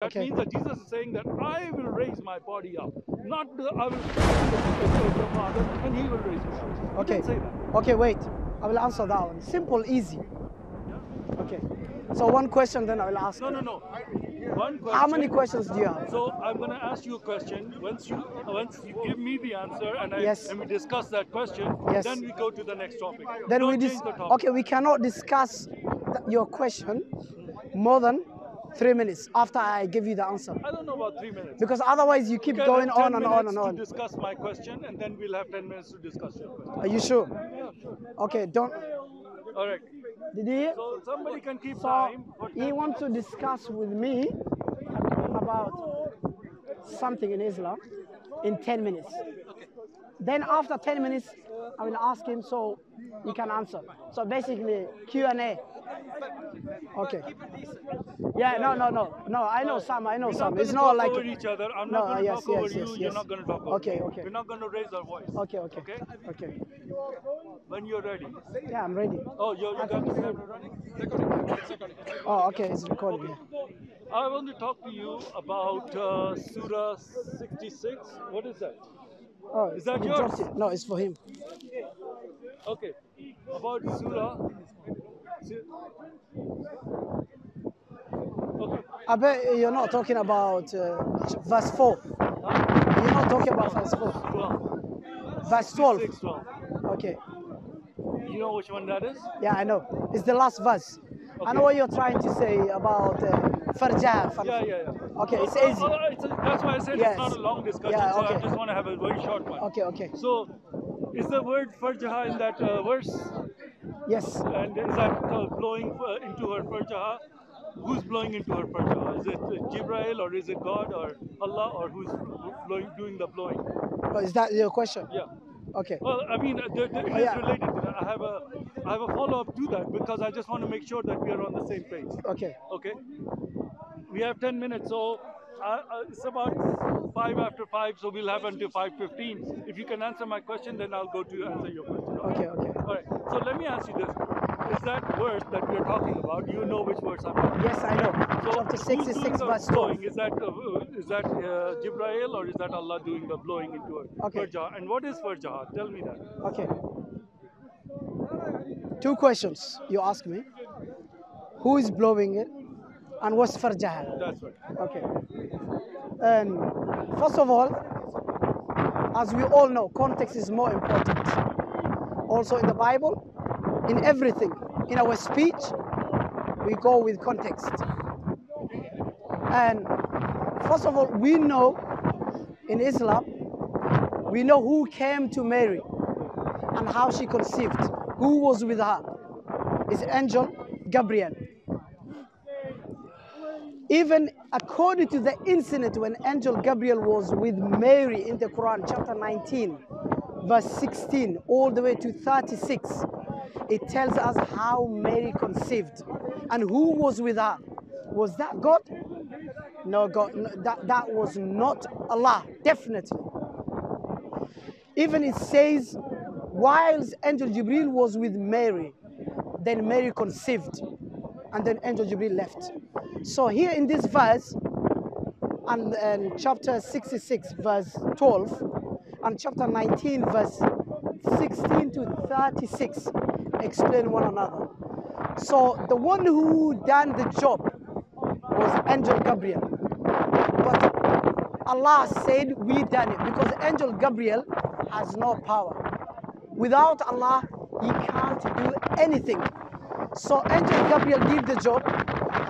That Okay. means that Jesus is saying that I will raise my body up, not the, I will the the Father, and He will raise me up. Okay. say that. Okay, wait. I will answer that one. Simple, easy. Okay. So one question, then I will ask. No, no, no. One question. How many questions do you have? So I'm going to ask you a question. Once you once you give me the answer and I Yes. and we discuss that question, Yes. then we go to the next topic. Then Don't we dis- the topic. Okay, we cannot discuss your question more than three minutes after I give you the answer, I don't know about three minutes. because otherwise you keep going have 10 on and on and on. To discuss my question, and then we'll have 10 minutes to discuss your question. Are you sure? Yeah, sure. Okay, don't. All right. Did you hear? So somebody can keep So time. he wants to discuss with me about something in Islam in 10 minutes. Okay. Then after 10 minutes, I will ask him so he can answer. So basically Q&A. Okay. Yeah, no, no, no. No, I know some, I know We're some. It's not talk like over each other. I'm No, not going to yes, talk over yes, you. yes, You're not going to talk over Okay, okay. We're not going to raise our voice. Okay, okay. Okay? Okay. When you're ready. Yeah, I'm ready. Oh, you you got the camera running? Oh, okay, it's recording. Yeah. I want to talk to you about uh, Surah 66. What is that? Oh, Is that yours? it. No, it's for him. Okay. About Surah. Okay. I bet you're not talking about uh, verse 4. Huh? You're not talking about verse 4. 12. Verse 12. 6, 12. Okay. You know which one that is? Yeah, I know. It's the last verse. I know what you're trying to say about uh, farjah. far- Yeah, yeah, yeah. Okay, it's easy. oh, it's a- that's why I said Yes. it's not a long discussion, Yeah, so I just want to have a very short one. Okay, okay. So, is the word farjaha in that uh, verse? Yes. And is that uh, blowing uh, into her farjaha? Who's blowing into her farjaha? Is it Jibrail or is it God or Allah or who's blowing, doing the blowing? Oh, is that your question? Yeah. Okay. Well, I mean, uh, the, the, it Oh, is yeah. related to that. I have a, I have a follow-up to that because I just want to make sure that we are on the same page. Okay. Okay. We have 10 minutes, so uh, uh, it's about five after five, so we'll have until 5:15. If you can answer my question, then I'll go to answer your question. Okay, okay. All right. So let me ask you this: Is that verse that we're talking about? You know which verse I'm talking Yes, I know. So Chapter six 66, the verse 12. blowing? Is that uh, is that uh, Jibrail or is that Allah doing the blowing into it? Okay. Farjah. And what is farjah? Tell me that. Okay. Two questions you ask me. Who is blowing it? And what's farjah? That's right. Okay. And first of all, as we all know, context is more important. Also in the Bible, in everything, in our speech, we go with context. And first of all, we know in Islam, we know who came to Mary and how she conceived, who was with her. It's angel Gabriel. Even according to the incident when angel Gabriel was with Mary in the Quran, chapter 19, verse 16, all the way to 36, it tells us how Mary conceived and who was with her. Was that God? No, God, no, that, that was not Allah, definitely. Even it says, whilst angel Jibril was with Mary, then Mary conceived, and then angel Jibril left. So here in this verse, and, and chapter 66, verse 12, and chapter 19, verse 16 to 36, explain one another. So the one who done the job was angel Gabriel. But Allah said we done it because angel Gabriel has no power. Without Allah, he can't do anything. So angel Gabriel did the job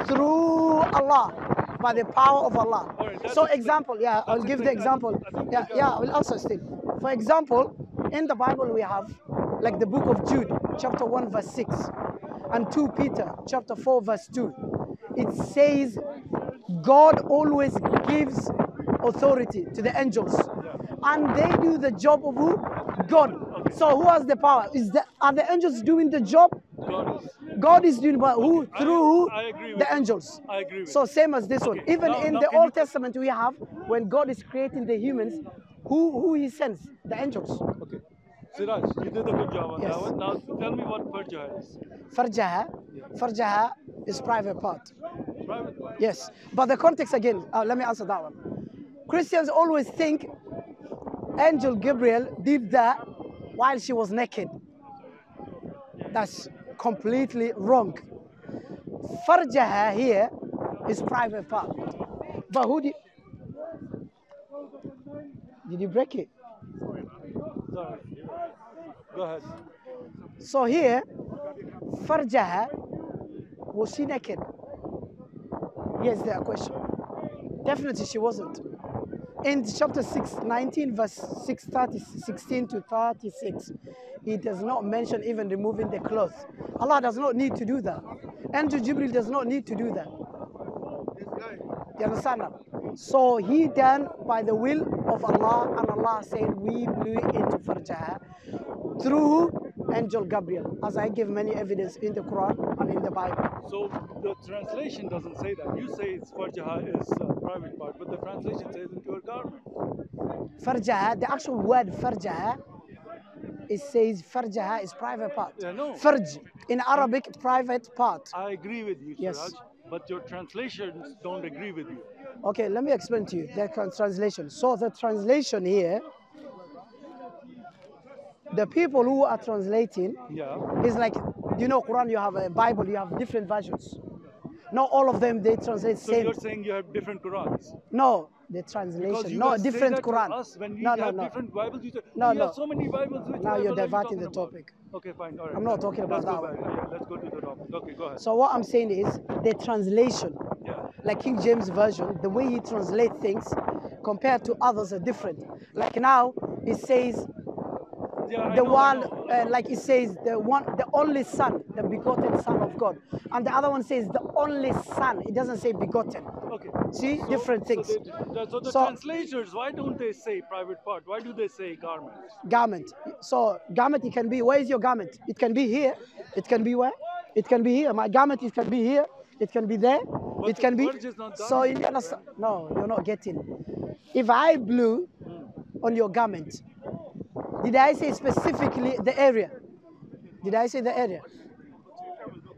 through Allah by the power of Allah. All right, that's so example, yeah, I'll give the example. Yeah, yeah, I will also still. For example, in the Bible we have like the book of Jude, chapter 1, verse 6, and 2 Peter, chapter 4, verse 2. It says God always gives authority to the angels, and they do the job of who? God. So who has the power? Is the are the angels doing the job? God is. Doing, but who I- through? I agree the angels. I agree with So same as this one. Even now- in now the Old Testament, we have when God is creating the humans, who who He sends? The angels. Okay. Siraj, you did a good job on Yes. that one. Now tell me what farjah is. Farjaha, farjaha is private part. private part. Yes, but the context again, uh, let me answer that one. Christians always think Angel Gabriel did that while she was naked. That's completely wrong. Farjaha here is private part. But who did? Did you break it? Go ahead. So here, Farjaha, was she naked? Yes, the question. Definitely she wasn't. In chapter 6, 19, verse 6, 30, 16 to 36, it does not mention even removing the clothes. Allah does not need to do that. angel Jibril does not need to do that. You understand that? So he done by the will of Allah, and Allah said, We blew into Farjaha through angel Gabriel, as I give many evidence in the Quran and in the Bible. So the translation doesn't say that. You say it's is uh, private part, but the translation says into her garment. Farjaha, the actual word Farjaha, it says Farjaha is private part. Yeah, no. Farj, in Arabic, private part. I agree with you, Yes. But your translations don't agree with you. Okay, let me explain to you the translation. So the translation here, the people who are translating Yeah. is like, you know, Quran, you have a Bible, you have different versions. Not all of them, they translate So same. you're saying you have different Qurans. No, the translation, no, different Quran. Us when we No, no, have no. different Bibles, you say, No, we no. have so many Bibles. Which Now you're diverting the talking about?" topic. Okay, fine. All right. I'm not talking about let's that back. Yeah, let's go to the topic. Okay, go ahead. So what I'm saying is the translation, yeah. like King James Version, the way he translates things compared to others are different. Like now, it says the one, uh, like it says the one, the only son, the begotten son of God, and the other one says the only son. It doesn't say begotten. Okay. See, So- different things. So, they, the- so the So- translators, why don't they say private part? Why do they say garment? garment. So garment, it can be. Where is your garment? It can be here. It can be where? It can be here. My garment, it can be here. It can be there. But it can be. So you understand? No, you're not getting. If I blew on your garment, did I say specifically the area? Did I say the area?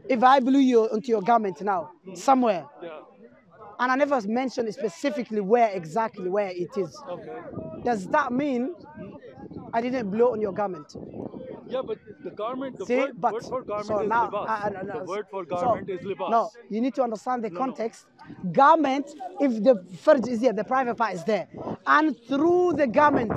If I blew you onto your garment now, somewhere, Yeah. and I never mentioned specifically where exactly where it is, Okay. does that mean I didn't blow on your garment? Yeah, but the garment, the See, word, but word for garment so is now, libas. uh, no, the word for so- is libas. No, you need to understand the No, no. context. Garment, if the farj is here, the private part is there, and through the garment,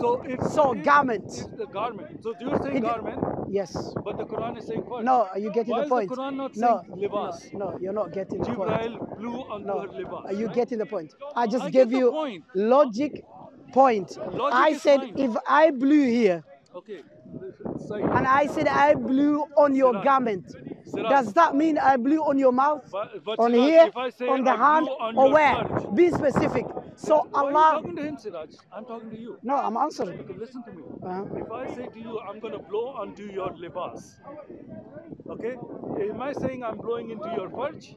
So if So, if, garment. if the garment. So you're saying It- garment, yes. but the Quran is saying what? No, are you getting Why the is the point? Quran not no, saying libas? No, no, you're not getting the point. Jibril blew onto No, her libas. are you right? getting the point? I just I gave you point. logic point. Logic I said fine. if I blew here Okay. And I said I blew on your garment. Does that mean I blew on your mouth? But- but on Siraj, here, if I say on the I hand, on or where? Be specific. So Why Allah. talking to him, Siraj? I'm talking to you. No, I'm answering. Okay, listen to me. Uh-huh. If I say to you, I'm going to blow onto your libas, okay? Am I saying I'm blowing into your farj?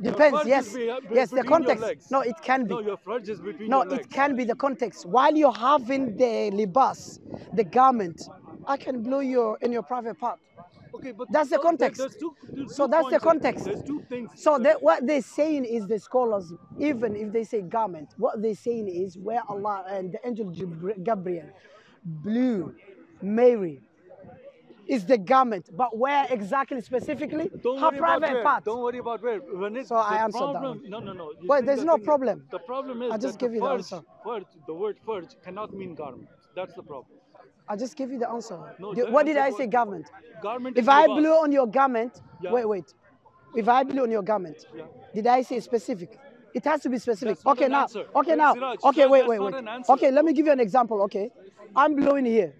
Depends. Yes, be- be- yes. The context. No, it can be. No, your farj is between No, your it can be the context. While you're having the libas, the garment, I can blow you in your private part. Okay, but That's the context. There's two, there's So that's the context. There's two things. So that- what they're saying is the scholars, even if they say garment, what they're saying is where Allah and the angel Gabriel blew Mary is the garment, but where exactly specifically? Don't her worry about private where. part. Don't worry about where. When So I answered that one. No, no, no. You Well, there's the no is- problem. The problem is I just that give the you the answer. farj, the word farj cannot mean garment. That's the problem. I just give you the answer. No, The- what did I say, was- garment? Garment If I blew on your garment, Yeah. wait, wait. If I blew on your garment, Yeah. did I say specific? It has to be specific. That's okay, now. answer. Okay, now. Siraj, okay, wait, wait, wait. an. Okay, let me give you an example. Okay, I'm blowing here.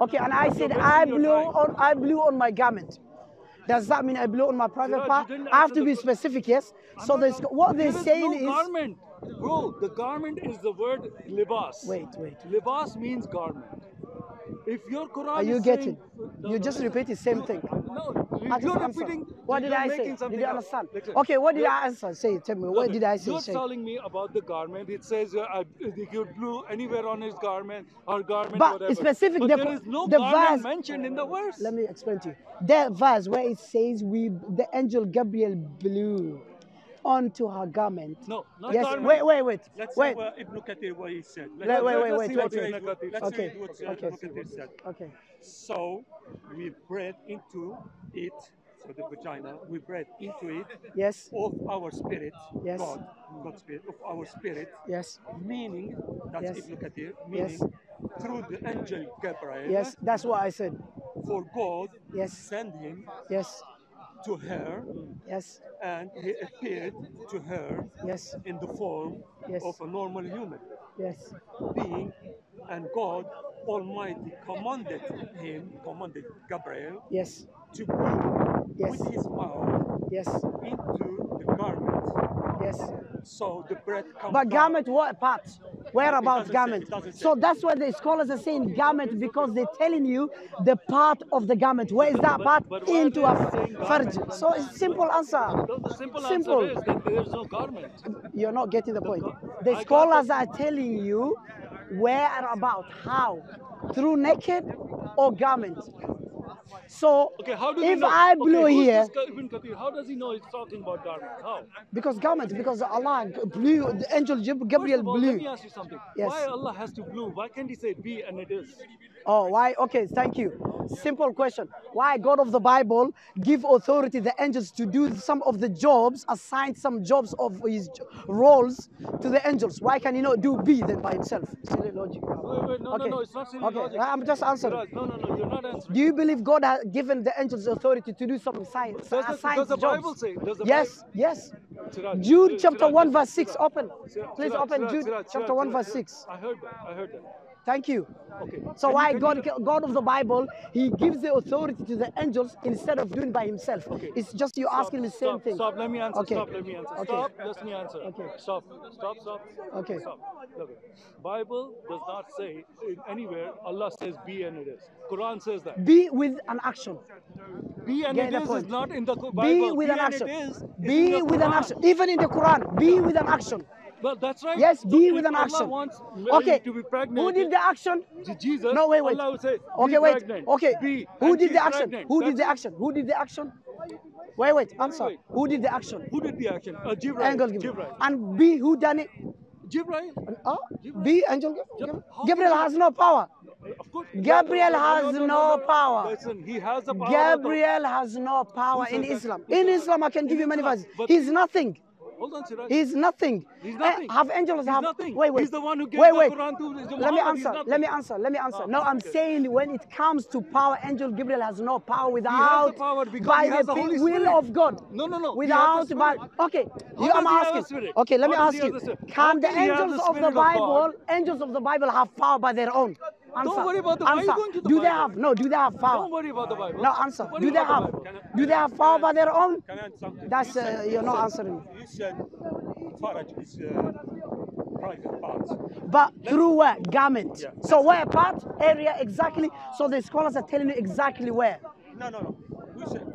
Okay, and I said I blew on I blew on my garment. Does that mean I blew on my private Siraj, part? I have to be specific, yes. I'm So not there's talking- what they're saying no is garment. Bro, the garment is the word libas. wait, wait. Libas means garment. If your Quran Are you getting? No, You just repeat the same You- thing. No, you're repeating. What did I say? Did you understand? Okay, what did I answer? Say, tell me, what did I say? You're telling me about the garment. It says uh, I, he could anywhere on his garment or garment, But whatever. specific- But the- there is no the garment verse- mentioned in the verse. Let me explain to you. That verse where it says we the angel Gabriel blew onto her garment. No, not yes. garment. Wait, wait, wait. Let's wait. see what Ibn Kathir what he said. Let's, Let- wait, let's wait, see wait, what wait. Let's said. Okay, see what okay. Ibn Kathir said. Okay. So we breathe into it, so the vagina, we breathe into it Yes. of our spirit, Yes. God, God's spirit, of our spirit, Yes. meaning, that's Yes. Ibn Kathir, meaning Yes. through the angel Gabriel, Yes. That's what I said. for God Yes. send him Yes. To her Yes. and he appeared to her Yes. in the form Yes. of a normal human Yes. being and God Almighty commanded him, commanded Gabriel Yes. to blow Yes. with his mouth Yes. into the garment. Yes. So the bread comes But down. garment, what part? Where It about garment? it doesn't say. So that's why the scholars are saying garment because they're telling you the part of the garment. Where is that part? but are Into a farj. So it's simple answer. Simple, Simple. answer is that there is no garment. You're not getting the point. The scholars are telling you where about, how, through naked or garment. So Okay, how do if know? I blew okay, here, this guy, Ibn Kathir? How does he know he's talking about garment? How? because garment, because Allah blew, the angel Gabriel all, let me ask you something. Yes. Why Allah has to blue? Why can't he say be and it is? Oh, why? Okay, thank you. Simple question. Why God of the Bible give authority the angels to do some of the jobs, assign some jobs of his roles to the angels? Why can he not do B then by himself? Silly logic. Wait, wait, no, Okay. no, no, it's not silly Okay, logic. I'm just answering. No, no, no, you're not answering. Do you believe God has given the angels authority to do some science? Does the, does the jobs? Say? Does the Yes, yes. Bible, Siraj, Jude Siraj, chapter Siraj, 1 verse 6 open. Please open Jude chapter 1 verse 6. I heard that. I heard that. Thank you. Okay. So why God, God of the Bible, He gives the authority to the angels instead of doing by Himself. Okay. It's just you asking the same stop, thing. Stop, let me answer. Okay. Stop, let me answer. Okay. Stop, let me answer. Okay. Stop, stop, stop. Okay. Stop. Look, Bible does not say in anywhere Allah says be and it is. Quran says that. Be with an action. Be and Get it is is not in the Bible. Be with an action. It is, Be with an action. Even in the Quran, be with an action. Well, that's right. Yes, So be with an action. Okay. To be pregnant. Who did the action? Je- Jesus. No, wait, wait. Say, Okay, wait. pregnant. Okay. Be, Who did the action? pregnant. Who did the action? Who did the action? Wait, wait. Answer. Wait. Who did the action? Who did the action? Uh, Jibril. Angel Jibril. And B, who done it? Jibril. Oh, B, Angel Gabriel. Gabriel has no power. Of course. Gabriel has no, no, no no, power. Listen, he has the power. Gabriel has no power in? Islam. In? Islam, I can give you many verses. He's nothing. Hold on, Siraj. He's nothing. He's Eh, nothing. Have angels He's have? nothing. Wait, wait. He's the one who gave wait, the wait. Quran to Let me answer. Let me answer. Let me answer. Oh, no, I'm okay. saying when it comes to power, angel Gabriel has no power without power because by the the will of God. No, no, no. Without by okay, you, I'm the asking. Okay, let me ask you. Can the can he have the angels of the Bible, angels of the Bible, have power by their own? Answer. worry about the- why are answer. going the Do they Bible? have? No. Do they have power? Don't worry about the Bible. No, answer. Worry Do they have? the Do they have power by their own? Can I add? That's You uh, said- you're not answering. You said Faraj is uh, private part. But through where? Garment. Yeah. So where part? Area exactly. So the scholars are telling you exactly where. No, no, no. We said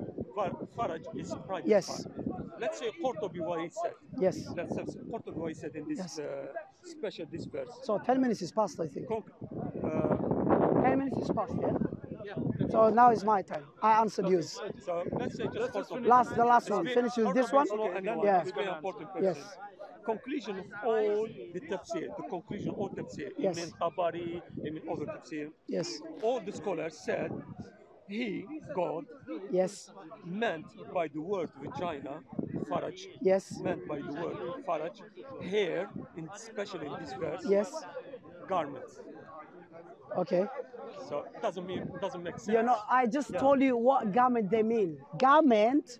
Faraj is private Yes. part. Let's say Qurtubi what he said. Yes. Let's say Qurtubi what he said in this Yes. uh, special this verse. So 10 minutes is past, I think. Conc- uh, 10 minutes is past, yeah? yeah. So now is my time. I answered yours. So let's say just Qurtubi. Last, the last one. Finish with this one. is not. Yeah. It's very important person. Yes. Conclusion of all the tafsir, the conclusion of all tafsir, Yes. Ibn Tabari, Ibn other tafsir, Yes. all the scholars said he, God, Yes. meant by the word vagina, faraj, Yes. meant by the word faraj, hair, in, especially in this verse, Yes. garments. Okay. So it doesn't mean it doesn't make sense. You know, I just Yeah. told you what garment they mean. Garment,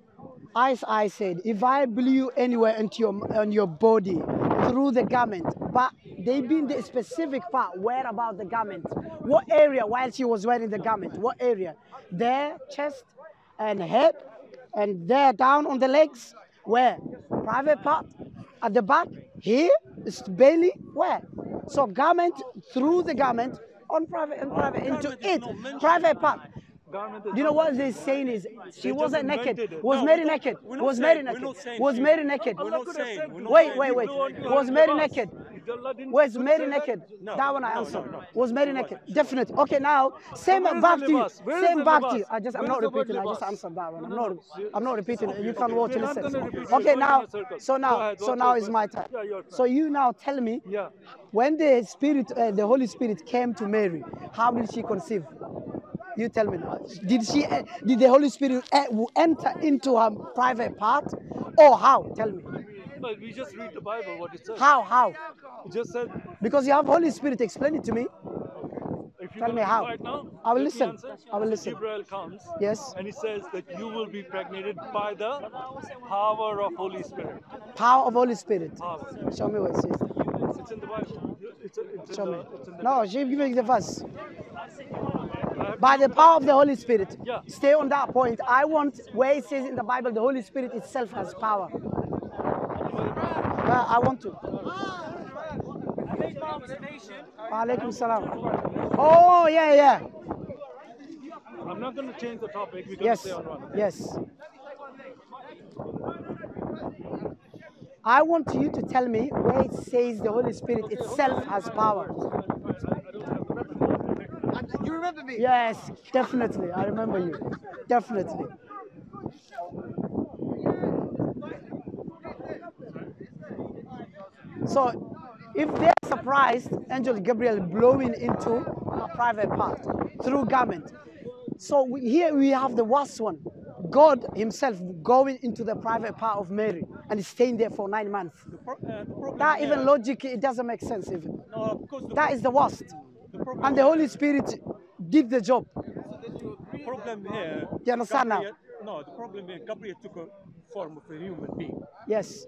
as I said, if I blew anywhere into your on your body through the garment, but they mean the specific part. Where about the garment? What area while she was wearing the garment? What area? There, chest and hip, and there down on the legs. Where? Private part at the back. Here, it's belly. Where? So garment through the garment on private and private into it. Private part. Do you know what they're saying is she They wasn't naked. Was No, Mary naked? Was Mary naked? Was Mary naked? We're Allah not could have saying- said, we're not Wait, wait, wait. "You don't want to Was Mary naked? Was Mary naked? No, that one I answered. no, no. Was Mary naked? Definitely. Okay, now same back to you. Same back to you. I just I'm not is the word repeating. I just answered that one. I'm not. no, no. I'm not repeating. You can watch and listen. Okay, now in a circle. so now so now is my time. Turn. So you now tell me when the Spirit, uh, the Holy Spirit came to Mary, how did she conceive? You tell me now. Did she? Uh, did the Holy Spirit uh, enter into her private part, or how? Tell me. But we just read the Bible, what it says. How? How? It just said, Because you have Holy Spirit. Explain it to me. if you Tell me how. Right now, I will listen. answer. I will listen. Gabriel comes. Yes. And he says that you will be pregnated by the power of Holy Spirit. Power of Holy Spirit. Power. Show me what it says. It's in the Bible. It's, it's Show in me. the, it's in the No, she give me the verse. By the power of the Holy Spirit. Yeah. Stay on that point. I want where it says in the Bible the Holy Spirit itself has power. Uh, I want to. Alaikum salam. Oh yeah, yeah. I'm not going to change the topic. We're going to Yes. stay on. Yes. I want you to tell me where it says the Holy Spirit itself has power. You remember me? Yes, definitely. I remember you. Definitely. So, if they're surprised, Angel Gabriel blowing into a private part through garment. So we, here we have the worst one. God Himself going into the private part of Mary and staying there for nine months. Pro- uh, the problem That even here- logic, it doesn't make sense even. No, because the, That is the worst. the problem, And the Holy Spirit did the job. the problem here. You understand now? No, the problem here, Gabriel took a form of a human being. Yes.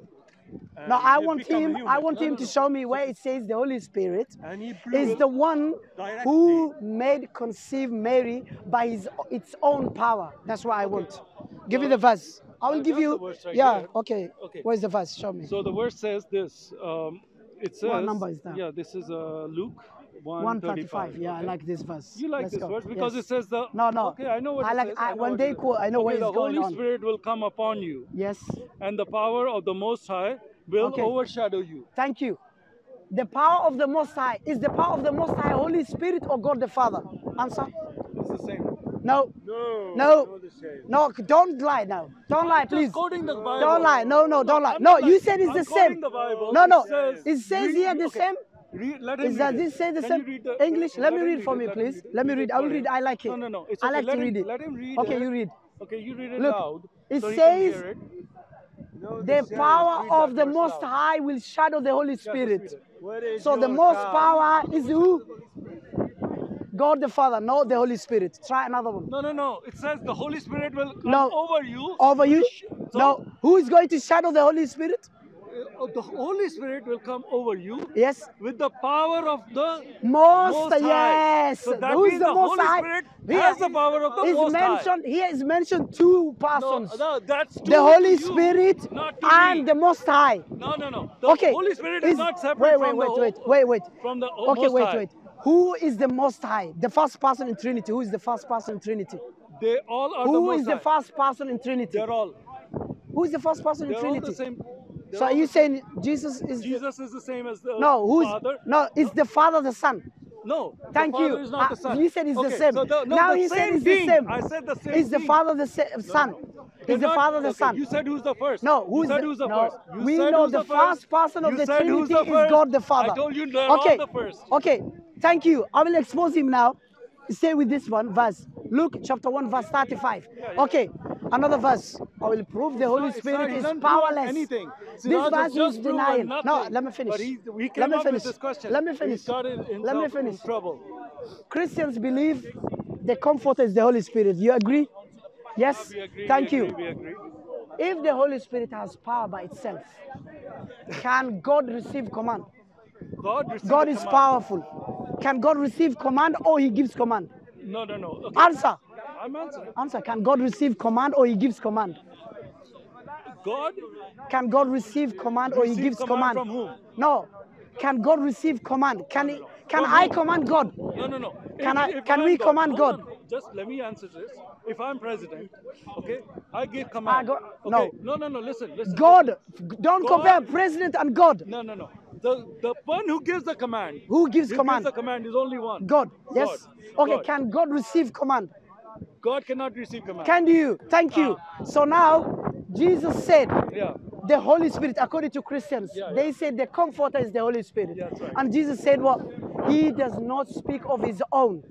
And Now I want become a him. I want him to show me where it says the Holy Spirit And he blew is the one directly. who made conceive Mary by his its own power. That's what I want. Give me the verse. I will I've give you. right yeah. here. Okay. Okay. Where's the verse? Show me. So the verse says this. Um, it says. What number is that? Yeah, this is uh, Luke 135. 135. Yeah, I like this verse. You like Let's this go. verse because Yes. it says the. No, no. Okay, I know what I it like- says. I- know when they it quote, I know okay, what is the going Holy. Spirit will come upon you, Yes. and the power of the Most High will Okay. overshadow you. Thank you. The power of the Most High is the power of the Most High Holy Spirit or God the Father. Answer. It's the same. No. No. No. No. Don't lie now. Don't lie, please. quoting the Bible. Don't lie. No, no, don't lie. No, you said it's I'm the quoting same. the Bible. No, no. It says, It says here the okay. same. Read, let him Is that read this it. say the Can same? read the, English? Let me him read for me, please. read Let me Read read. I will read. I like it. No, no, no. It's I okay. like let to him, read it. Let him read Okay, it. you read. Okay, you read it Look, loud. it so says- hear it. The power of the Most loud. High will shadow the Holy Spirit. read. So the most power is who? God the Father, not the Holy Spirit. Try another one. No, no, no. It says the Holy Spirit will come No. over you. Over you? So- No. Who is going to shadow the Holy Spirit? Uh, the Holy Spirit will come over you Yes. with the power of the Most, Most High. yes. So that Who is the, the Most Holy High? Spirit Here has the power of the is Most High. mentioned here is mentioned two No, persons. no, that's to the Holy Spirit and me. the Most High. No, no, no. The okay. Holy Spirit is, not separate wait, wait, from wait, the wait, whole- wait, wait. from the Okay, Most wait, High. wait. Who is the Most High? The first person in Trinity. Who is the first person in Trinity? They all are the Who Most is the first person in Trinity? They're all. Who is the first person in They're all Trinity? the same. So are you saying Jesus is the- is the same as the no? Who's Father? no? It's the Father, the Son. No. Thank you. Is not Uh, the Son. you said it's the same. So the, no, Now the he said it's the same. I said the same. It's the. Father, the sa- Son. They're It's the not- Father, the okay, Son. You said who's the first. No, You who's said the, who's the no, first. You we said know the, first. person of You the Trinity the is. God the Father. I told you okay. the first. Okay. Thank you. I will expose him now. Stay with this one verse. Luke chapter 1, verse 35. Okay. Another verse. I will prove the Holy Spirit is powerless. Anything. This verse is denying. No, let me finish. He, we Let me finish. this question. Let me finish. got in, in, Let me finish. trouble. Christians believe the Comforter is the Holy Spirit. You agree? Yes? Agree, Thank you. agree. If the Holy Spirit has power by itself, can God receive command? God, God is command. powerful. Can God receive command or he gives command? No, no, no. Okay. Answer. I'm answering. Answer. Can God receive command or he gives command? God Can God receive command or he gives command command? from whom? No. Can God receive command? Can he, can From I whom? command God? No, no, no. Can If- I- if can I'm we God- command God? just let me answer this. If I'm president, okay, I give command. go- okay. no. no, no, no. Listen, listen. God, listen. don't God- compare president and God. No, no, no. The the one who gives the command. Who gives who command? Gives the command is only one. God. Yes. God. Okay, God. can God receive command? God cannot receive command. Can you? Thank you. Ah. So now, Jesus said, yeah. the Holy Spirit, according to Christians, Yeah, yeah. they said the Comforter is the Holy Spirit. Right. And Jesus said, what? He does not speak of his own,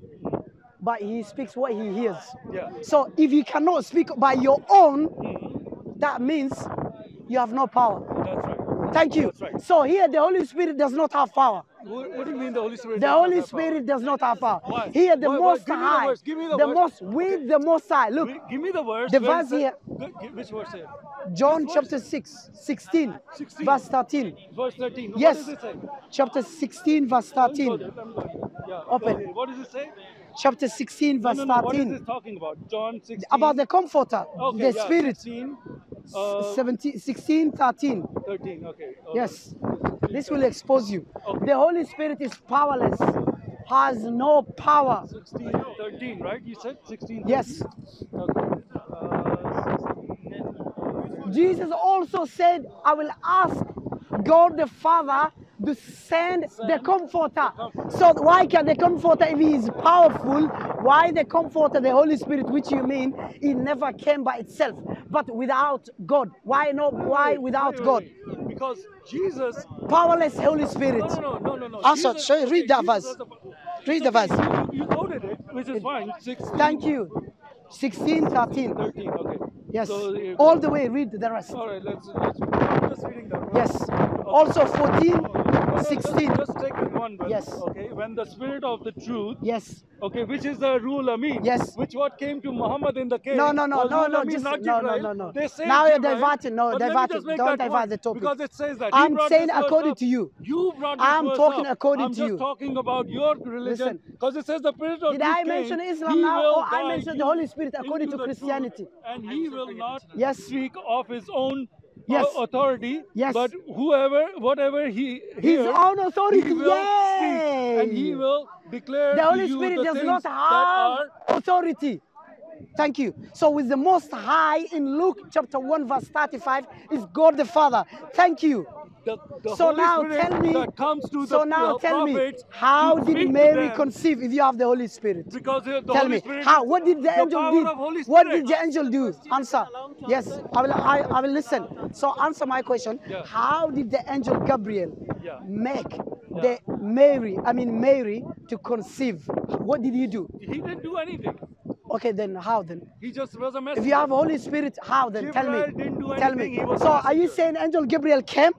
but he speaks what he hears. Yeah. So if you cannot speak by your own, mm-hmm. that means you have no power. Thank you. Right. So here, the Holy Spirit does not have power. What, what do you mean the Holy Spirit? The does not Holy have power? Spirit does not have power. Why? Here, the Why- why? Most Give me the High. Give me the the verse. most with the Most High. Look, Give me the verse. The verse here. Which verse here? John verse? chapter 6, 16, 16. verse 13. Verse 13. Yes. Does it say? Chapter 16, verse Let me go 13. there, let me go there. Yeah. Open. What does it say? Chapter 16, verse no, no. What is 13. this talking about? John 16. About the Comforter, okay, the yeah, Spirit. 16, uh, 17, 16, 13. 13. Okay. okay. Yes. This will expose you. Okay. The Holy Spirit is powerless, has no power. 16, 13, right? You said 16. Yes. Okay. Uh, Jesus also said, I will ask God the Father to send the Comforter. So why can the Comforter, if he is powerful, why the Comforter, the Holy Spirit, which you mean, it never came by itself, but without God? Why not? Why without God? Because Jesus. Powerless Holy Spirit. No, no, no, no, no. Answer, show read okay, that verse. Read the verse. You, quoted it, which is fine. 16, Thank you. 16, 13. 13. Okay. Yes. So, uh, All the way, read the rest. All right. Let's. let's I'm just reading that. right? Yes. Also 14, No, no, just- 16. Just, take one verse. Yes. Okay. When the spirit of the truth. Yes. Okay, which is the Ruhul Amin? Yes. Which what came to Muhammad in the cave? No, no, no, was no, Ruhul no, Amin, just- not no, no, Jibreel. no, no. They say Now you're Jibreel, diverting, no, but let me diverting. just make Don't that divert point, the topic. Because it says that. He I'm brought saying this verse according up. to you. You brought this I'm verse talking up. according I'm to just you. talking about your religion. Listen. Because it says the spirit of Did truth I came, mention Islam he now, will or I guide mentioned the you Holy Spirit according into to the truth, Christianity? And he will not Yes. speak of his own Yes. authority. Yes. But whoever, whatever he His hears, own authority, he will speak, and he will declare The Holy Spirit the does not have authority. Thank you. So, with the Most High in Luke chapter 1, verse 35, is God the Father. Thank you. The, the So Holy now Spirit tell me- that comes to So the now uh, tell me, how did Mary conceive if you have the Holy Spirit? Because the, the Tell Holy me, Spirit how? What did the the angel do? What did the angel do? Answer. Yes, I will. I, I will listen. So answer my question. Yeah. How did the angel Gabriel Yeah. make the Mary? I mean Mary to conceive. What did he do? He didn't do anything. Okay, then how then? He just was a messenger. If you have Holy Spirit, how then? Tell me. Tell me. he was a So are you saying angel Gabriel came?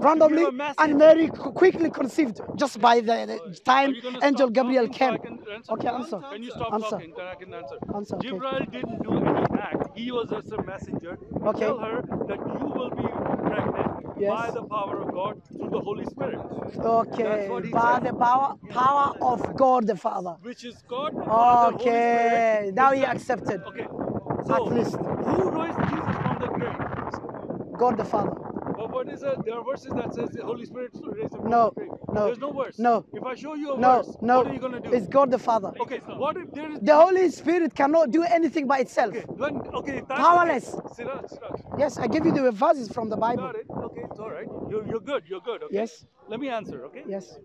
Randomly, and Mary quickly conceived just by the, the time Are you gonna angel Gabriel talking so came. can answer? Okay, answer. Can you stop Answer. talking? Then I can answer. Answer, okay. Jibril didn't do any act. He was just a messenger. Okay. Tell her that you will be pregnant Yes. by the power of God through the Holy Spirit, Okay, That's what he by said. the power, power of God the Father. which is God. the Father, Holy Okay, now he accepted. Okay. So, At least. who raised Jesus from the grave? God the Father. Oh, but what is it? There are verses that says the Holy Spirit raised him from No, the grave. no, There's no verse. no. If I show you a No, verse, no, what are you gonna do? it's God the Father. Okay, so what if there is The Holy Spirit cannot do anything by itself. Okay, when, okay, Powerless. The case, Siraj, Siraj, Yes, I give you the verses from the Bible. got it. Okay, it's all right. You're, you're good. You're good. Okay. Yes. Let me answer. Okay. Yes.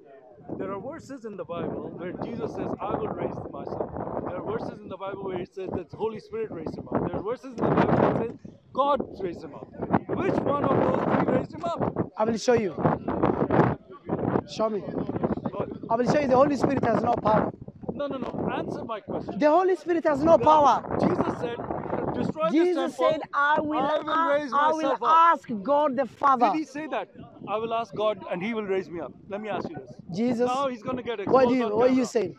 There are verses in the Bible where Jesus says, "I will raise my son." There are verses in the Bible where it says that the Holy Spirit raised him up. There are verses in the Bible that says God raised him up. Which one of those three raised him up? I will show you. Show me. I will show you the Holy Spirit has no power. No, no, no. Answer my question. The Holy Spirit has no power. Jesus said, "Destroy Jesus this temple." said, I will, I will a- raise I will ask God the Father. Did he say that? I will ask God and he will raise me up. Let me ask you this. Jesus, Now he's going to get exposed what do you, what are you saying?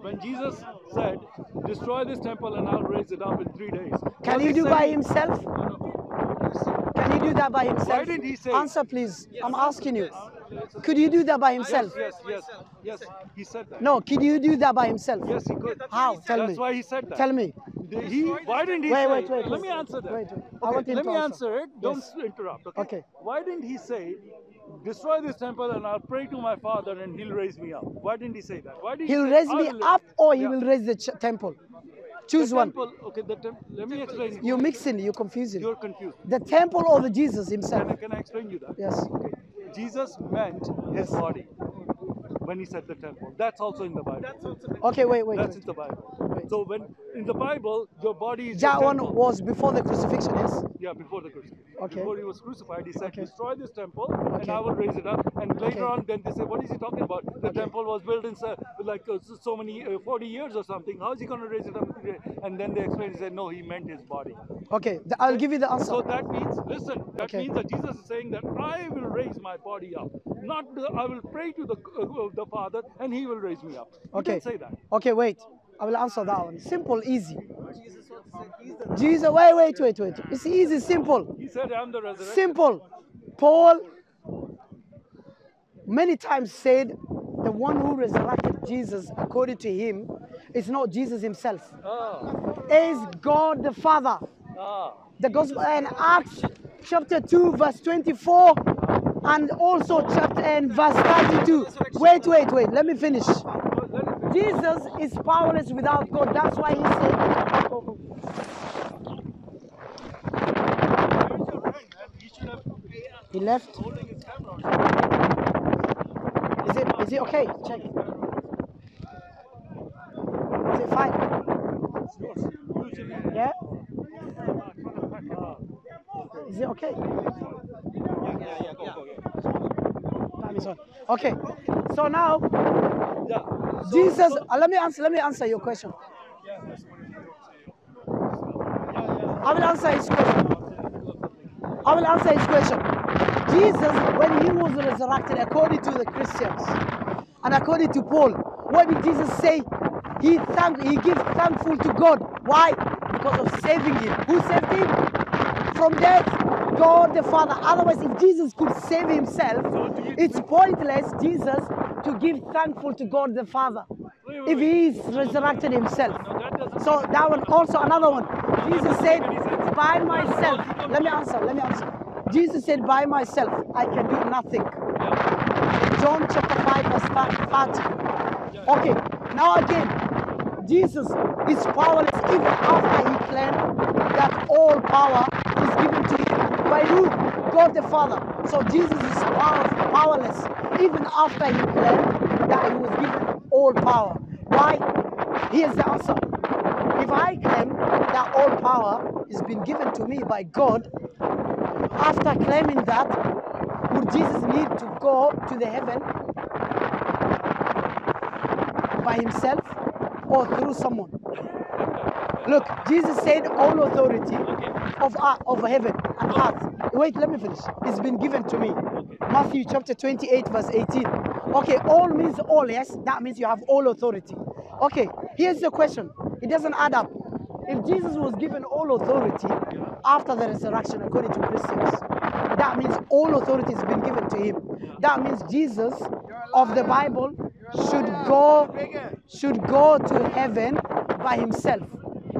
When Jesus said, "Destroy this temple and I'll raise it up in three days," Can he do by himself? No, no. Can he do that by himself? Why didn't he say- Answer, please. I'm asking you. Could he do that by himself? Yes, yes, yes, yes. He said that. No, could you do that by himself? Yes, he could. How? Tell That's me. why he said that. Tell me. He, why didn't he Wait, say? wait, wait, Let me answer that. Wait, wait. I Okay, want let me answer. answer it. Don't Yes. interrupt. Okay? Okay. Why didn't he say, destroy this temple and I'll pray to my father and he'll raise me up? Why didn't he say that? Why did He'll he say, raise me up or he Yeah. will raise the ch- temple. The Choose one. okay, the tem- let me explain. You're mixing, you're confusing. You're confused. The temple or the Jesus Can himself? I, can I explain you that? Yes. Okay. Jesus meant his body when he said the temple. That's also in the Bible. Okay, wait, wait. That's wait. in the Bible. So when in the Bible, your body is That one was before the crucifixion, yes? Yeah, before the crucifixion. Okay. Before he was crucified, he said, Okay. "Destroy this temple, Okay. and I will raise it up." And later on, then they say, "What is he talking about? The temple was built in so, like uh, so- many uh, 40 years or something. How is he going to raise it up?" in three days?" And then they explained, he said, "No, he meant his body." Okay, I'll give you the answer. So that means, listen, that means that Jesus is saying that I will raise my body up, not I will pray to the uh, the Father, and He will raise me up. You Okay. say that. Okay, wait. I will answer that one. Simple, easy. Jesus, wait, wait, wait, wait. It's easy, simple. He said, "I'm the resurrection." Simple. Paul many times said the one who resurrected Jesus, according to him, is not Jesus himself. Ah, Is God the Father. ah. The gospel and Acts chapter 2, verse 24, and also chapter and verse 32. Wait, wait, wait. Let me finish. Well, let it be. Jesus is powerless without God. That's why he said? He left. Is it is it okay? Check. Is it fine? Yeah? ah, Is it okay? yeah, yeah, go. Time is on. Okay. So now Yeah. Jesus uh, let me answer let me answer your question. I will answer his question. I will answer his question. Jesus, when he was resurrected, according to the Christians and according to Paul, what did Jesus say? He thank he gives thankful to God. Why? Because of saving him. Who saved him? From death. God the Father. Otherwise, if Jesus could save himself, it's pointless, Jesus, to give thankful to God the Father. If he is resurrected himself. No, that doesn't. So that one, also another one. Jesus said, by myself. Let me answer. Let me answer. Jesus said, by myself, I can do nothing. John chapter 5, verse 30. Okay, now again, Jesus is powerless even after he claimed that all power is given to him by who? God the Father. So Jesus is powerless even after he claimed that he was given all power. Why? Here's the answer. If I claim that all power is been given to me by God, after claiming that, would Jesus need to go to the heaven by himself or through someone? Look, Jesus said all authority of, earth- of heaven and earth. Wait, let me finish. It's been given to me. Matthew chapter 28, verse 18. Okay, all means all, yes? That means you have all authority. Okay, here's the question. It doesn't add up. If Jesus was given all authority after the resurrection, according to Christians, that means all authority has been given to him. That means Jesus of the Bible should go should go to heaven by himself.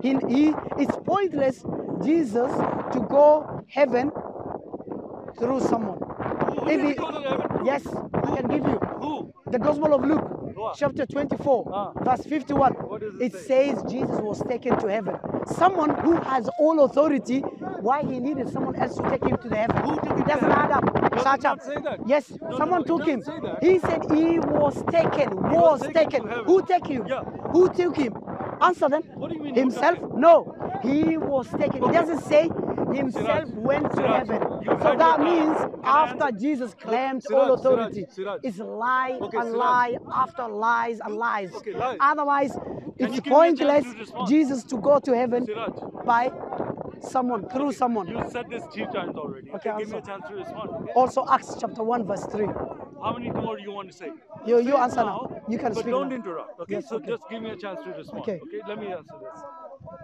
He, he it's pointless Jesus to go heaven through someone. Who If did he- he go to heaven? yes, I can give you Who? the Gospel of Luke, chapter 24, Ah. verse 51. It it say? says Jesus was taken to heaven. Someone who has all authority, why he needed someone else to take him to the heaven? Who took him it doesn't add up. Does Shut up. Yes, No, no, someone no, it took him. doesn't say that. He said he was taken. was was taken taken. Who took him? Yeah. Who took him? Answer them. What do you mean Himself? No. He was taken. It Okay. doesn't say himself Siraj, went to Siraj, heaven. So that means after? Jesus claimed all authority, it's lie and lie after lies and lies. Otherwise, it's you give me a chance pointless? Jesus to go to heaven by someone, through someone. You said this three times already. Okay, Okay, give me a chance to respond. Also, Acts chapter 1, verse 3. How many more do you want to say? You- Say you answer now. You can but speak don't now. interrupt. Okay, Yes, so okay. just give me a chance to respond. Okay. Okay, let me answer this.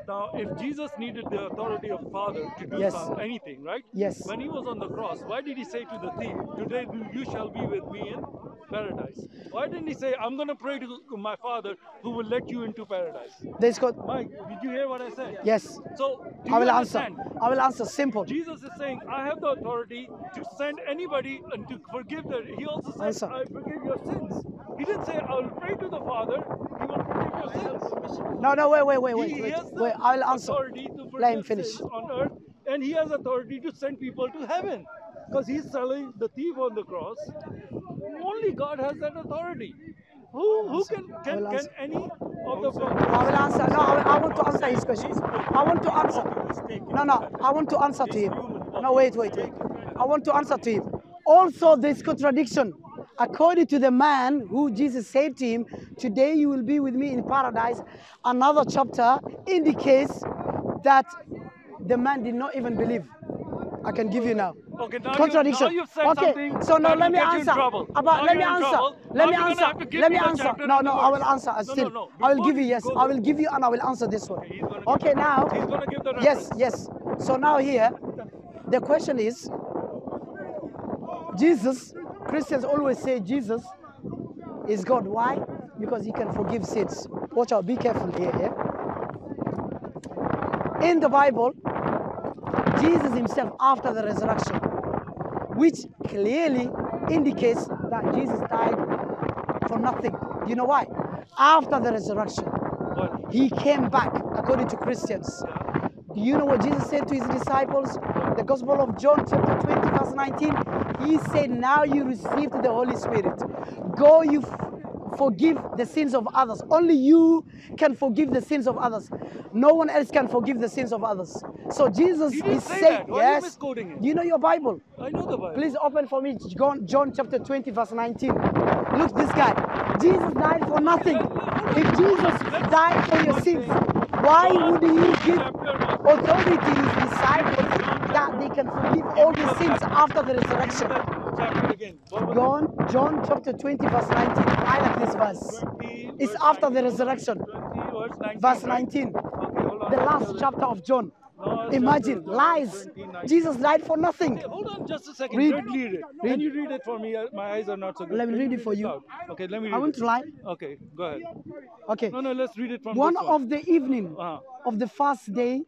Now, if Jesus needed the authority of Father to do Yes. anything, right? Yes. When he was on the cross, why did he say to the thief, "Today you shall be with me in paradise"? Why didn't he say, "I'm going to pray to my Father, who will let you into paradise"? There's got Mike, did you hear what I said? yes. So, I will answer. I will answer simple. Jesus is saying, I have the authority to send anybody and to forgive the. He also says, Answer. I forgive your sins. He didn't say, I will pray to the Father, He will forgive your sins. No, no, wait, wait, wait, wait, he wait. has wait I will answer. authority to Let him finish. on earth, and He has authority to send people to heaven. Because He's telling the thief on the cross, only God has that authority. Who, who can, can, can any of the I will answer. No, I, I want to answer his question. I want to answer. No, no, I want to answer to him. No, wait, wait, wait. I want to answer to him. Also, this contradiction. According to the man who Jesus said to him, Today you will be with me in paradise, another chapter indicates that the man did not even believe. I can give you now. Okay, now Contradiction. You, now okay, so now let me get you in answer. About let me answer. Let me answer. have to give Let me answer. No, no, I will answer. No, no, Still, no. I will give you yes. I will give you and I will answer this one. Okay, gonna Okay, now. He's going to give the Yes, yes. So now here, the question is, Jesus. Christians always say Jesus is God. Why? Because He can forgive sins. Watch out. Be careful here. Yeah? In the Bible, Jesus Himself, after the resurrection, which clearly indicates that Jesus died for nothing. Do you know why? After the resurrection, he came back, according to Christians. Do you know what Jesus said to his disciples? The Gospel of John, chapter 20, verse 19. He said, Now you received the Holy Spirit. Go, you forgive the sins of others. Only you can forgive the sins of others. No one else can forgive the sins of others. So Jesus didn't is say saying, that. Why are you Yes. Do you know your Bible? I know the Bible. Please open for me John, John chapter 20, verse 19. Look, this guy. Jesus died for nothing. If Jesus died for your sins, why would he give authority to his disciples that they can forgive all the sins after the resurrection? Chapter again. What was John, John chapter 20, verse 19. I like this verse. 20, It's verse after the resurrection. 20, verse 19. Verse 19. Okay. The last chapter of John. Imagine, lies. 20, 19. Jesus died for nothing. Okay, hold on just a second. Read. Read, read it. Read. Can you read it for me? Uh, My eyes are not so good. Let me read it for you. out? Okay, let me read I want it. to lie. Okay, go ahead. Okay. No, no, let's read it from one this one. of the evening Uh-huh. of the first day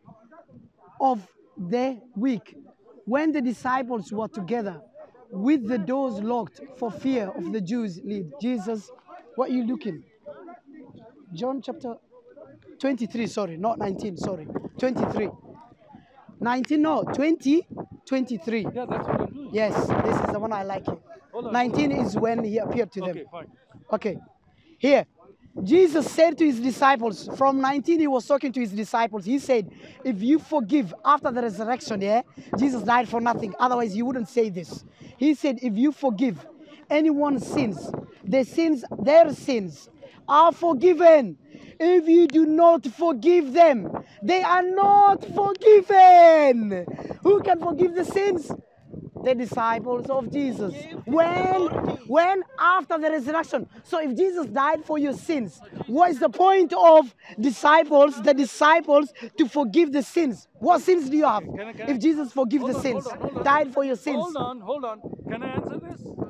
of the week when the disciples were together with the doors locked for fear of the jews lead. Jesus what are you looking? John chapter 23 sorry not 19 sorry 23 19 no 20 23 Yeah, that's what I'm doing. yes this is the one i like. It Hold on, 19 is when he appeared to them. Okay, fine. Okay. Here, Jesus said to his disciples, from 19, he was talking to his disciples. He said, If you forgive after the resurrection, yeah, Jesus died for nothing. Otherwise, he wouldn't say this. He said, If you forgive anyone's sins, their sins, their sins are forgiven. If you do not forgive them, they are not forgiven. Who can forgive the sins? The disciples of Jesus. When? When? After the resurrection. So if Jesus died for your sins, what is the point of disciples, the disciples, to forgive the sins? What sins do you have? Can I- can If Jesus forgive the on, sins, hold on, hold on. died for your sins. Hold on, hold on. Can I?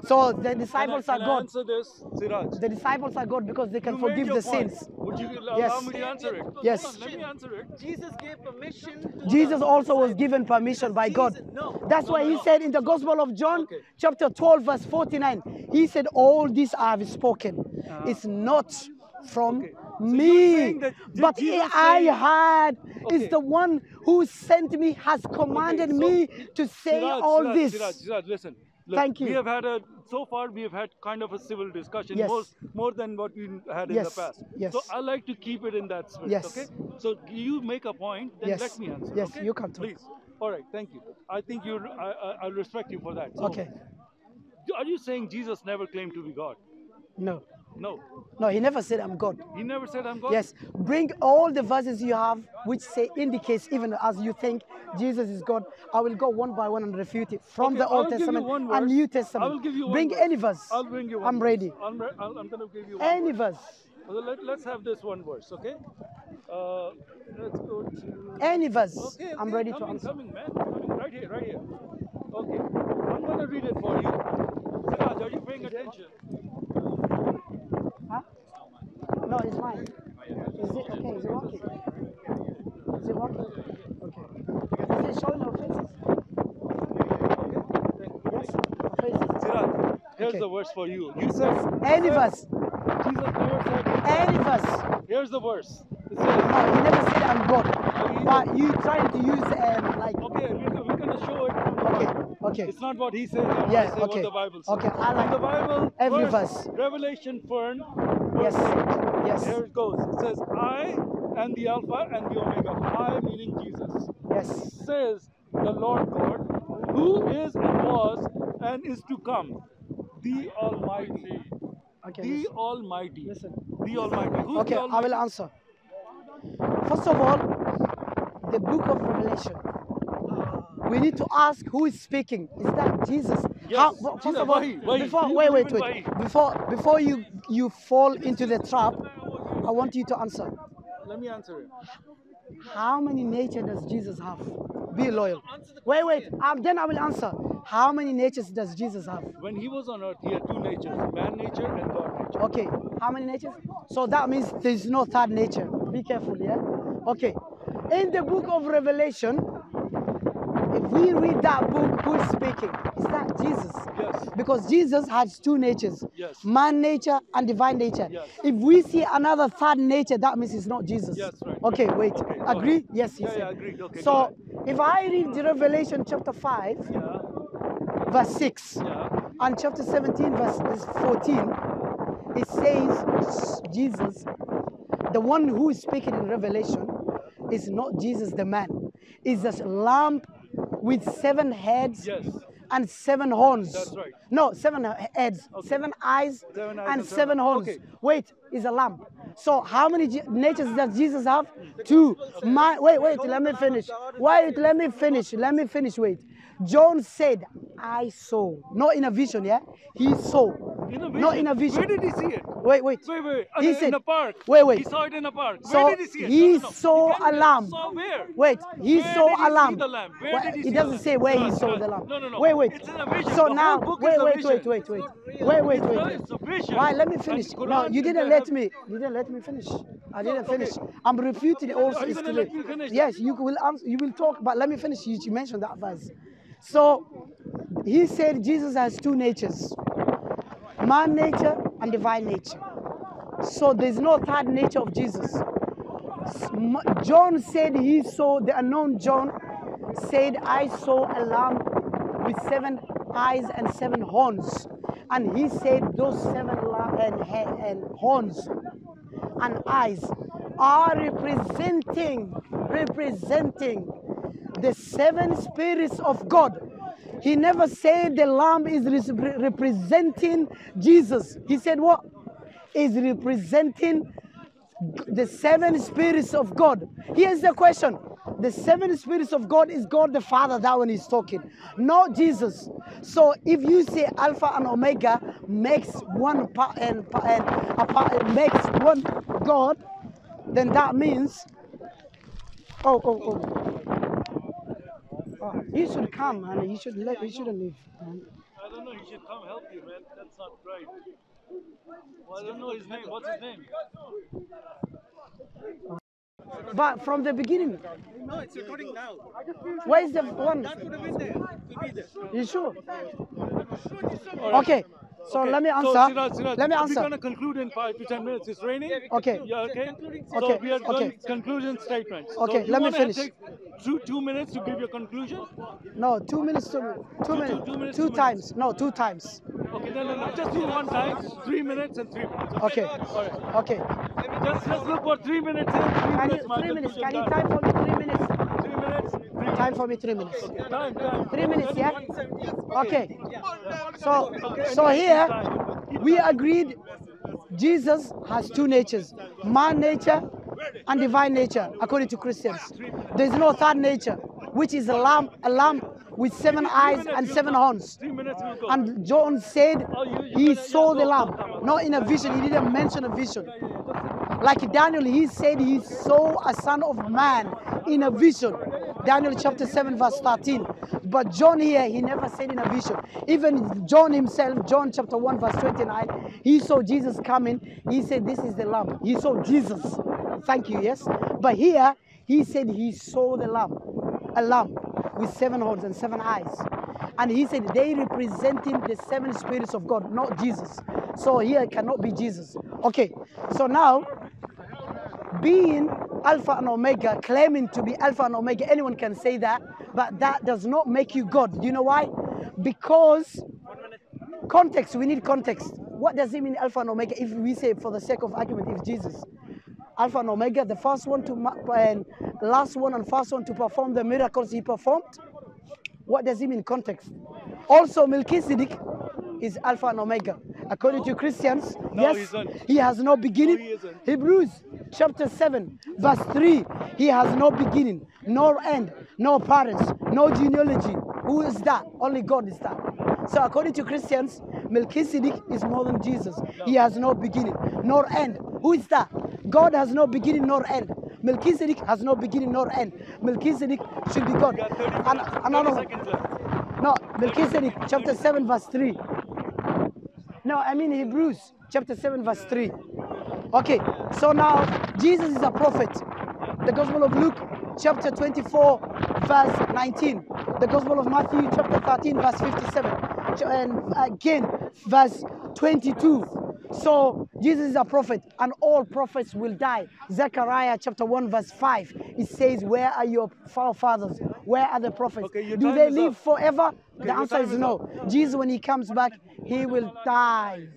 So the Can I, disciples can are I God. answer this, Siraaj? The disciples are God because they can you forgive the point. sins. Would you allow Yes. me to answer it? Yes. Hold on, let me answer it. Jesus gave permission. to Jesus also was given permission by God. No. That's why he said in the Gospel of John, Okay. chapter 12, verse 49, he said, All this I have spoken. Uh-huh. It's not from Okay. So me, saying that- did but Jesus I say- had Okay. is the one who sent me, has commanded so- me to say Siraaj, all Siraaj, this. Siraaj, Siraaj, listen. Look, Thank you. We have had a so far we have had kind of a civil discussion, Yes. more, more than what we had in Yes, the past. yes. So I like to keep it in that spirit. Yes. Okay. So you make a point, then Yes, let me answer. yes, okay? you can talk. Please. All right. Thank you. I think you. I, I, respect you for that. So, Okay. Are you saying Jesus never claimed to be God? No, No. no, he never said I'm God. He never said I'm God. Yes, bring all the verses you have which say indicates even as you think Jesus is God. I will go one by one and refute it from Okay, the Old Testament one and. New I Testament. will give you one bring verse. any verse. I'll bring you one. I'm verse. ready. I'm, re- I'll- I'm going to give you one Any verse. verse. So let, let's have this one verse, okay? Uh, let's go to. Any verse. Okay, I'm okay, ready to coming, answer. Coming, man. Coming right here, right here. Okay, I'm gonna read it for you. Siraaj, are you paying attention? No, it's mine. Is it okay? Is it working? Is it working? Okay. Is it showing our faces? Yes, faces. Siraaj, here's Okay. the verse for you. You said Any of us. Jesus never said. Any verse. Here's the verse. It No, he never said I'm God. But you trying to use um like okay, we're, we're gonna show it. okay. Okay. It's not what he says. Yeah, say okay. What the Bible says. Okay, I like the Bible, every verse, verse. Revelation Fern. Yes. Here Yes. it goes. It says, I am the Alpha and the Omega. I meaning Jesus. Yes. Says the Lord God, who is and was and is to come, the Almighty. Okay. The listen. Almighty. Listen. The Almighty. Who's Okay, the I will answer. First of all, the book of Revelation. We need to ask who is speaking. Is that Jesus? Yes, well, first Jesus, of all, before wait, wait, wait. Before before you you fall into the trap, I want you to answer. Let me answer it. How many nature does Jesus have? Be loyal. Wait, wait. Um, then I will answer. How many natures does Jesus have? When he was on earth, he had two natures man nature and God nature. Okay, how many natures? So that means there's no third nature. Be careful, yeah? Okay. In the book of Revelation, we read that book, who is speaking? Is that Jesus? Yes. Because Jesus has two natures Yes. man nature and divine nature. Yes. If we see another third nature, that means it's not Jesus. Yes, right. Okay, wait. Okay, Agree? Yes, he Yeah, yeah, agreed. Okay, so if I read the Revelation chapter 5, Yeah. verse 6, Yeah. and chapter 17, verse 14, it says Jesus, the one who is speaking in Revelation, is not Jesus the man. It's a lamb with seven heads Yes. and seven horns. That's right. No, seven heads, Okay. seven eyes, Seven eyes and and seven seven- horns. okay. Wait, is a lamb. So how many natures does Jesus have? Two. My, wait, wait, let me finish. Wait, let me finish. Let me finish. Wait. John said, I saw. Not in a vision, yeah? He saw. In a vision. Not in a vision. Where did he see it? Wait, wait. Wait, wait. He in, said- in a park. Wait, wait. He saw it in a park. So where did he see it? he No, no, saw He a lamb. Saw where? Wait, he Where saw did he a see the lamb? Where Well, did he it see doesn't say where he No, saw no, the lamb. no, no, no. Wait, wait. It's in a vision. So The now, wait, wait, wait, wait, wait, wait, wait, wait. It's a vision. Why? Let me finish. No, you didn't let me. You didn't let me finish. I didn't finish. I'm refuting all. Are you it's too late. Yes, you will. Answer, you will talk, but let me finish. You, you mentioned that verse. So he said Jesus has two natures: man nature and divine nature. So there's no third nature of Jesus. John said he saw, the unknown John said, I saw a lamb with seven eyes and seven horns. And he said, those seven and, and horns and eyes are representing, representing the seven spirits of God. He never said the lamb is res- representing Jesus. He said what? Is representing the seven spirits of God. Here's the question. The seven spirits of God is God the Father, that one is talking, not Jesus. So if you say Alpha and Omega makes one part and, and makes one God, then that means, oh, oh, oh. Oh he should come and he should let, he shouldn't leave. man. I don't know. He should come help you, man. That's not right. Well, I don't know his name. What's his name? But from the beginning, No, it's recording now. where is the one? That would have been there. It will be there. You sure? Okay, so let me So, answer. Siraaj, Siraaj, let me We're going to conclude in five to ten minutes. It's raining. Okay. Yeah, okay. So Okay, we are going okay. conclusion statements. Okay, you let me finish. Take two, two minutes to give your conclusion. No, two minutes, two, two, two- minutes, two minutes, two two times. No, two times. Okay, no, no, no. Just do one time. Three minutes and three minutes. Okay. All right. Okay. Just, just look for three minutes in, three Can minutes. you three minutes? Can you time for me three minutes? Three minutes. Three Time for me three minutes. minutes. Time, time. Three minutes, yeah. Okay. So, so here we agreed. Jesus has two natures: man nature and divine nature, according to Christians. There's no third nature, which is a lamb, a lamb with seven eyes and seven horns. And John said he saw the lamb, not in a vision. He didn't mention a vision. Like Daniel, he said he saw a son of man in a vision. Daniel chapter 7, verse 13. But John here, he never said in a vision. Even John himself, John chapter 1, verse 29, he saw Jesus coming. He said, This is the Lamb. He saw Jesus. Thank you, yes. But here, he said he saw the Lamb, a lamb with seven horns and seven eyes. And he said they representing the seven spirits of God, not Jesus. So here cannot be Jesus. Okay, so now being Alpha and Omega, claiming to be Alpha and Omega, anyone can say that, but that does not make you God. Do you know why? Because context, we need context. What does it mean Alpha and Omega if we say, for the sake of argument, if Jesus? Alpha and Omega, the first one to and last one and first one to perform the miracles he performed. What does it mean context? Also, Melchizedek is Alpha and Omega. According to Christians, No, yes, he has no beginning. No, he. Hebrews chapter 7, verse 3. He has no beginning, no end, no parents, no genealogy. Who is that? Only God is that. So, according to Christians, Melchizedek is more than Jesus. He has no beginning, nor end. Who is that? God has no beginning nor end. Melchizedek has no beginning nor end. Melchizedek should be God. You got 30, And minutes, another one. No, Melchizedek, chapter 7, verse 3. No, I mean Hebrews, chapter 7, verse 3. Okay, so now Jesus is a prophet. The Gospel of Luke, chapter 24, verse 19. The Gospel of Matthew, chapter 13, verse 57. And again, verse 22. So Jesus is a prophet, and all prophets will die. Zechariah chapter 1, verse 5. It says, Where are your forefathers? Where are the prophets? Okay, Do they live up. forever? Okay, the answer is is no. Jesus, when he comes back, he will die.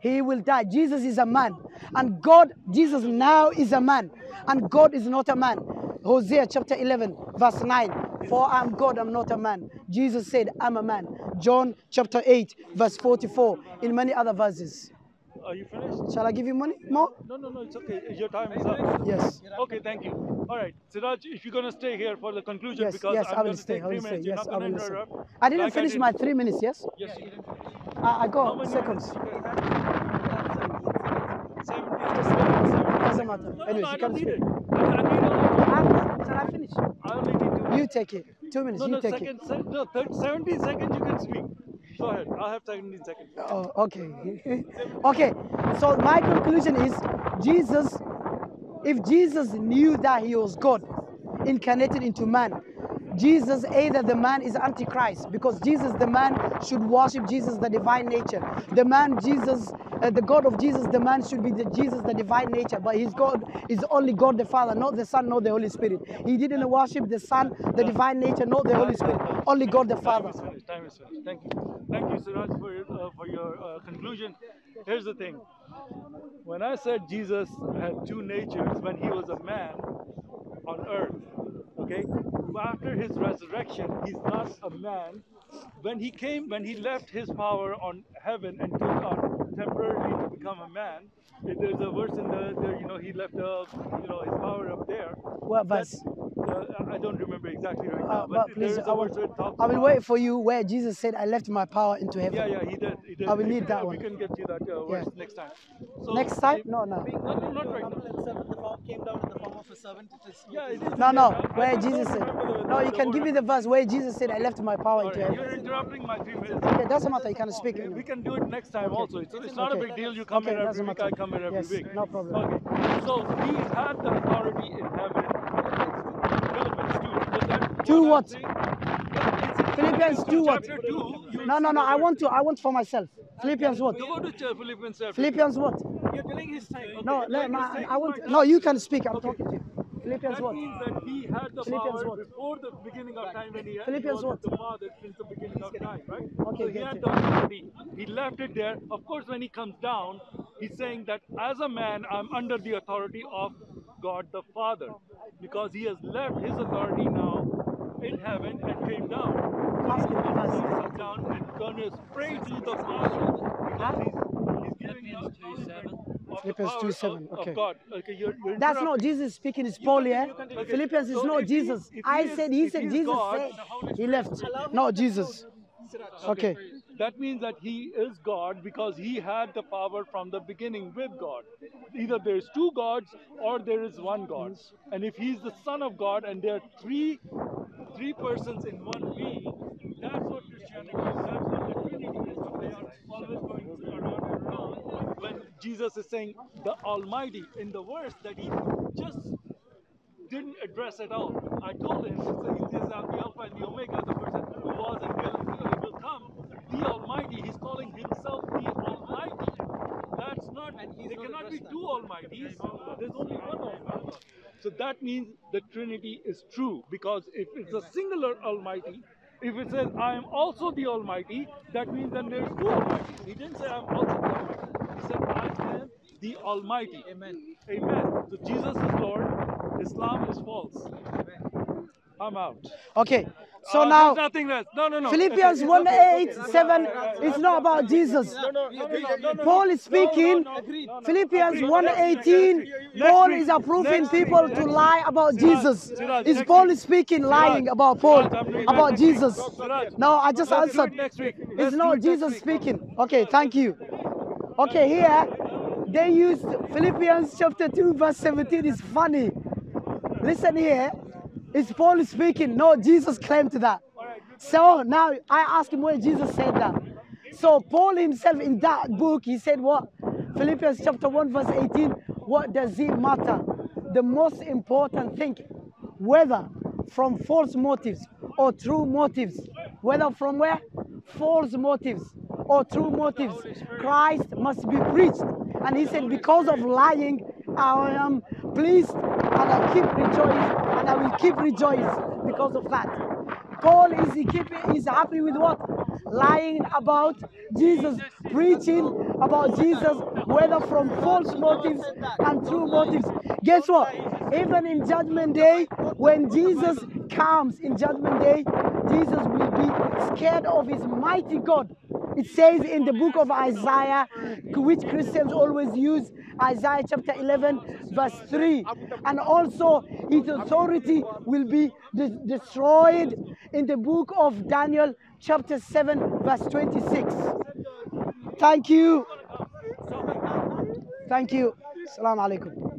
He will die. Jesus is a man. And God, Jesus now is a man. And God is not a man. Hosea chapter 11, verse 9. For I'm God, I'm not a man. Jesus said, I'm a man. John chapter 8, verse 44. In many other verses. Are you finished? Shall I give you money? More? No, no, no, it's okay. Your time is up. Yes. Okay, thank you. All right, Siraaj, if you're gonna stay here for the conclusion, Yes, because yes, I'm I will gonna stay. take I three will stay. minutes, Yes, I will interrupt. I didn't Like finish did- my three minutes, yes? Yes, you did. I, I got seconds. Doesn't matter. Anyways, I you can speak. it. I, I need a lot. Shall I finish? I only need two. You take it. Two minutes. No, you no, take second, it. se- no, 30, 17 seconds you can speak. Go ahead. I'll have 17 seconds. Oh, okay. okay. So my conclusion is Jesus, if Jesus knew that he was God incarnated into man, Jesus, either the man is Antichrist because Jesus, the man, should worship Jesus, the divine nature. The man, Jesus, uh, the God of Jesus, the man should be the Jesus, the divine nature. But his God is only God the Father, not the Son, not the Holy Spirit. He didn't worship the Son, the divine nature, not the Holy Spirit. Only God the Time Father. is finished. Time is finished. Thank you. Thank you, Siraaj, for your, uh, for your uh, conclusion. Here's the thing. When I said Jesus had two natures when he was a man on earth, okay? After his resurrection, he's not a man. When he came, when he left his power on heaven and took on temporarily to become a man, there's a verse in the, there, you know, he left, uh, you know, his power up there. What verse? I don't remember exactly right now, Uh, but, but please, is I a will, verse where it talks I will about- wait for you where Jesus said, I left my power into heaven. Yeah, yeah, he did. He did. I will need that one. we one. can get you that uh, Yeah. next time. So Next time? if- No, no. No, no, not right now. The form came down in the form of a servant. Yeah, it is No, no, there. I- I where Jesus said. No, you can give me the verse where Jesus said, I left my power into heaven. You're interrupting my three minutes. Okay, doesn't matter, you can speak. We- We can do it next time also. It's, it's not a big deal. You come Okay, here every week, matter. I come here every Yes, week. no problem. Okay. So he had the authority in heaven. Philippians 2. Does that Two I'm what? saying? Yeah, it's in Philippians 2 what? Chapter 2. you'll No, no, no, I want to, I want for myself. Philippians what? Go to ch- Philippians Philippians what? You're telling his time. No, my, I want, no, you can speak, I'm talking to you. Philippians That what? means that he had the Philippians power what? before the beginning of time when he, had, Philippians he was what? the Father since the beginning of time, right? Okay, so he had it. the authority. He left it there. Of course, when he comes down, he's saying that as a man, I'm under the authority of God the Father because he has left his authority now in heaven and came down. Ask him the verse. Down and going to pray to the Father because he's, he's giving him authority of Philippians power 2:7, of, okay. God. Okay, you're, you're That's not. Jesus speaking, it's Paul here. Okay, Philippians is so not Jesus. he I said, he said, Jesus God, said, he left. will- Not Jesus. Okay. That means that he is God because he had the power from the beginning with God. Either there's two gods or there is one God. And if he's the Son of God and there are three three persons in one being, that's what Christianity is. That's what the Trinity is. They are always going around and around. When Jesus is saying the Almighty in the verse that he just didn't address at all. I told him, he I'm the Alpha and the Omega, the person who was and will come. The Almighty, he's calling himself the Almighty. That's not, there cannot be two Almighties. There's only one Almighty. So that means the Trinity is true because if it's a singular Almighty, if it says I am also the Almighty, that means then there's two Almighties. He didn't say I'm also the Almighty. He said I am the Almighty. Amen. Amen. So Jesus is Lord, Islam is false. I'm out. Okay, so Uh, now nothing less. No, no, no. Philippians It's- 1 8 7 is not about Jesus. Paul is speaking. Philippians Agreed. 1 18, Paul is approving people to lie about Jesus. Is Paul is speaking lying about Paul, Siraaj, I'm doing about that next week. Jesus? No, I just answered. it next week. It's not Jesus speaking. Okay, thank you. Okay, here they used Philippians chapter 2, verse 17. It's funny. Listen here. It's Paul speaking. No, Jesus claimed that. So now I ask him where Jesus said that. So Paul himself in that book, he said what? Philippians chapter 1, verse 18. What does it matter? The most important thing, whether from false motives or true motives, whether from where? False motives or true motives, Christ must be preached. And he said, because of lying, I am pleased and I keep rejoice and I will keep rejoice because of that. Paul is keeping is happy with what? Lying about Jesus, preaching about Jesus, whether from false motives and true motives. Guess what? Even in judgment day, when Jesus comes in judgment day, Jesus will be scared of his mighty God. It says in the book of Isaiah, which Christians always use, Isaiah chapter 11, verse 3. And also, his authority will be de- destroyed in the book of Daniel, chapter 7, verse 26. Thank you. Thank you. Assalamu alaikum.